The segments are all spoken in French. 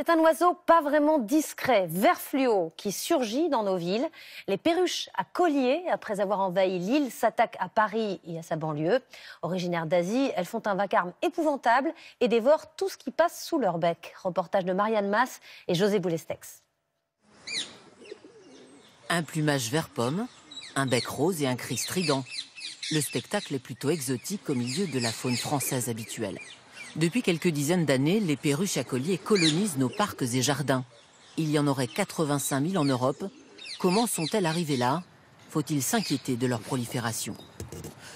C'est un oiseau pas vraiment discret, vert fluo, qui surgit dans nos villes. Les perruches à collier, après avoir envahi l'île, s'attaquent à Paris et à sa banlieue. Originaires d'Asie, elles font un vacarme épouvantable et dévorent tout ce qui passe sous leur bec. Reportage de Marianne Mass et José Boulestex. Un plumage vert pomme, un bec rose et un cri strident. Le spectacle est plutôt exotique au milieu de la faune française habituelle. Depuis quelques dizaines d'années, les perruches à collier colonisent nos parcs et jardins. Il y en aurait 85 000 en Europe. Comment sont-elles arrivées là? Faut-il s'inquiéter de leur prolifération?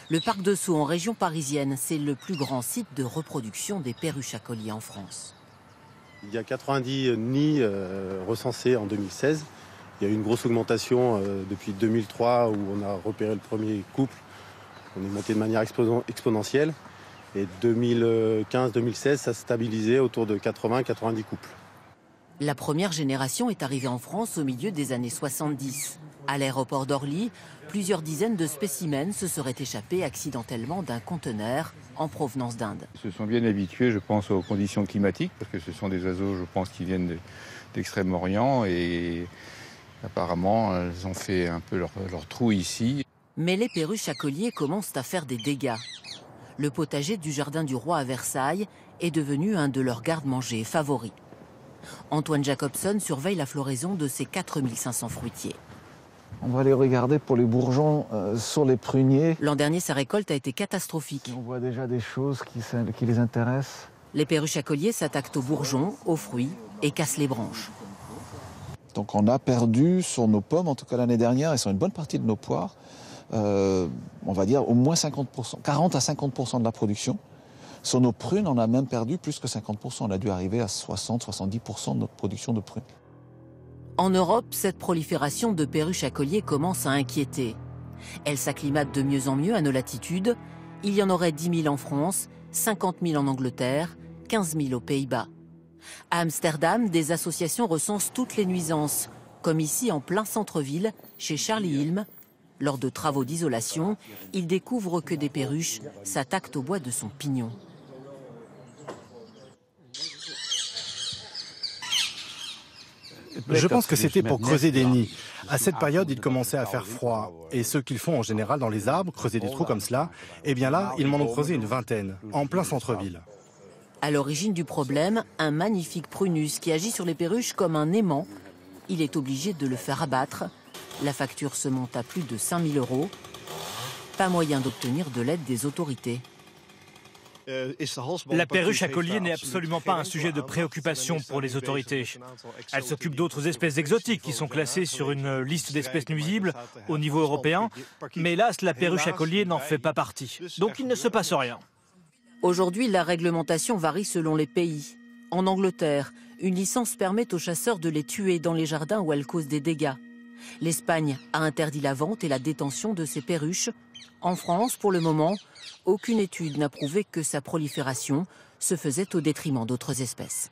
Le parc de Sceaux en région parisienne, c'est le plus grand site de reproduction des perruches à collier en France. Il y a 90 nids euh, recensés en 2016. Il y a eu une grosse augmentation euh, depuis 2003 où on a repéré le premier couple. On est monté de manière exponentielle. Et 2015-2016, ça s'est stabilisé autour de 80-90 couples. La première génération est arrivée en France au milieu des années 70. À l'aéroport d'Orly, plusieurs dizaines de spécimens se seraient échappés accidentellement d'un conteneur en provenance d'Inde. Ils se sont bien habitués, je pense, aux conditions climatiques, parce que ce sont des oiseaux, je pense, qui viennent d'Extrême-Orient et apparemment, elles ont fait un peu leur, leur trou ici. Mais les perruches à collier commencent à faire des dégâts le potager du Jardin du Roi à Versailles est devenu un de leurs gardes-manger favoris. Antoine Jacobson surveille la floraison de ces 4500 fruitiers. On va les regarder pour les bourgeons euh, sur les pruniers. L'an dernier, sa récolte a été catastrophique. On voit déjà des choses qui, qui les intéressent. Les perruches à collier s'attaquent aux bourgeons, aux fruits et cassent les branches. Donc on a perdu sur nos pommes, en tout cas l'année dernière, et sur une bonne partie de nos poires, euh, on va dire au moins 50%, 40 à 50% de la production. Sur nos prunes, on a même perdu plus que 50%. On a dû arriver à 60-70% de notre production de prunes. En Europe, cette prolifération de perruches à collier commence à inquiéter. Elles s'acclimatent de mieux en mieux à nos latitudes. Il y en aurait 10 000 en France, 50 000 en Angleterre, 15 000 aux Pays-Bas. À Amsterdam, des associations recensent toutes les nuisances, comme ici en plein centre-ville, chez Charlie Hilm, lors de travaux d'isolation, il découvre que des perruches s'attaquent au bois de son pignon. Je pense que c'était pour creuser des nids. À cette période, il commençait à faire froid. Et ce qu'ils font en général dans les arbres, creuser des trous comme cela, eh bien là, ils m'en ont creusé une vingtaine, en plein centre-ville. À l'origine du problème, un magnifique prunus qui agit sur les perruches comme un aimant. Il est obligé de le faire abattre la facture se monte à plus de 5000 euros. Pas moyen d'obtenir de l'aide des autorités. La perruche à collier n'est absolument pas un sujet de préoccupation pour les autorités. Elle s'occupe d'autres espèces exotiques qui sont classées sur une liste d'espèces nuisibles au niveau européen, mais hélas, la perruche à collier n'en fait pas partie. Donc il ne se passe rien. Aujourd'hui, la réglementation varie selon les pays. En Angleterre, une licence permet aux chasseurs de les tuer dans les jardins où elles causent des dégâts. L'Espagne a interdit la vente et la détention de ces perruches. En France, pour le moment, aucune étude n'a prouvé que sa prolifération se faisait au détriment d'autres espèces.